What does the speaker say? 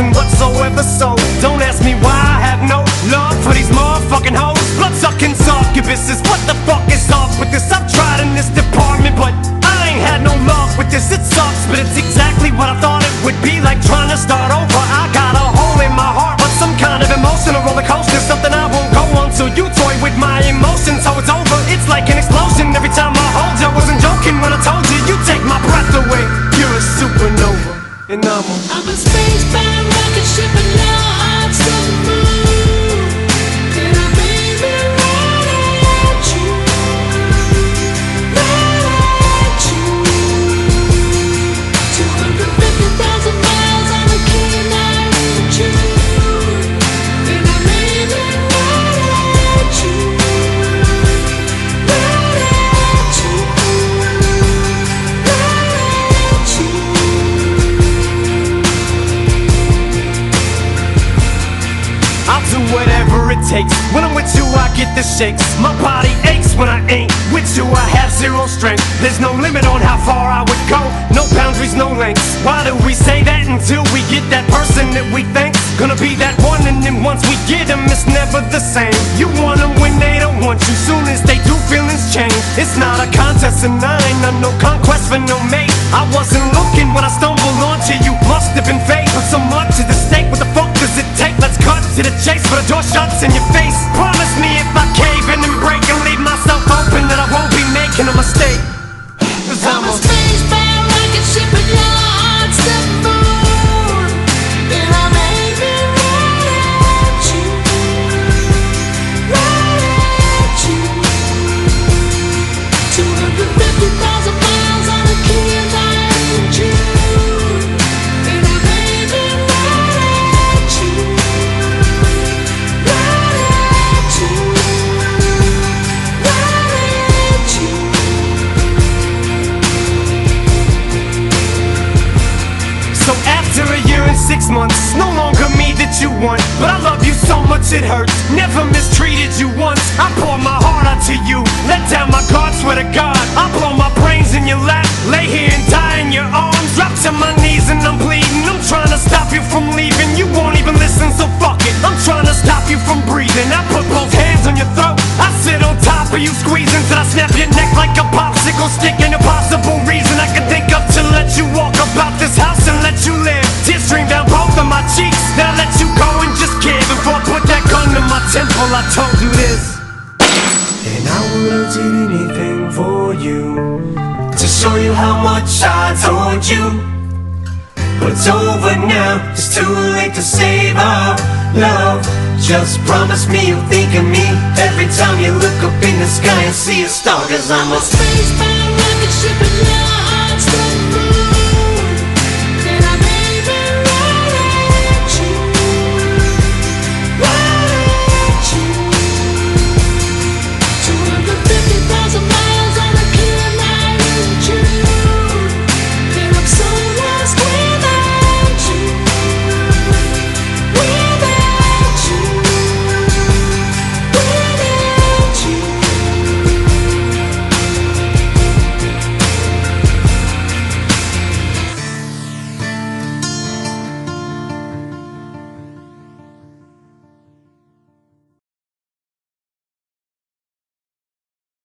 emotion whatsoever. So don't ask me why I have no love for these motherfucking hoes. Blood sucking succubuses. What the fuck is up with this? I've tried in this department, but I ain't had no luck with this. It sucks, but it's exactly what I thought it would be like trying to start over. I got a hole in my heart, but some kind of emotional roller coaster. Something I won't go on till you toy with my emotions. So it's over. It's like an explosion every time I hold you. I wasn't joking when I told you you take my breath away. You're a supernova, and I'm a. I'm a spacebound rocket you, I get the shakes. My body aches when I ain't with you. I have zero strength. There's no limit on how far I would go. No boundaries, no lengths. Why do we say that until we get that person that we think's gonna be that one? And then once we get them, it's never the same. You want them when they don't want you. Soon as they do, feelings change. It's not a contest, and I ain't no conquest for no mate. I wasn't looking when I stumbled onto you. Must have been fate, but so much at the stake. What the fuck does it take? Let's cut to the chase, but the door shuts in your face. Longer me that you want. But I love you so much it hurts. Never mistreated you once. I pour my heart out to you. Let down my guard, swear to God. I blow my Have did anything for you to show you how much I told you. But it's over now, it's too late to save our love. Just promise me you'll think of me every time you look up in the sky and see a star. Cause I'm a and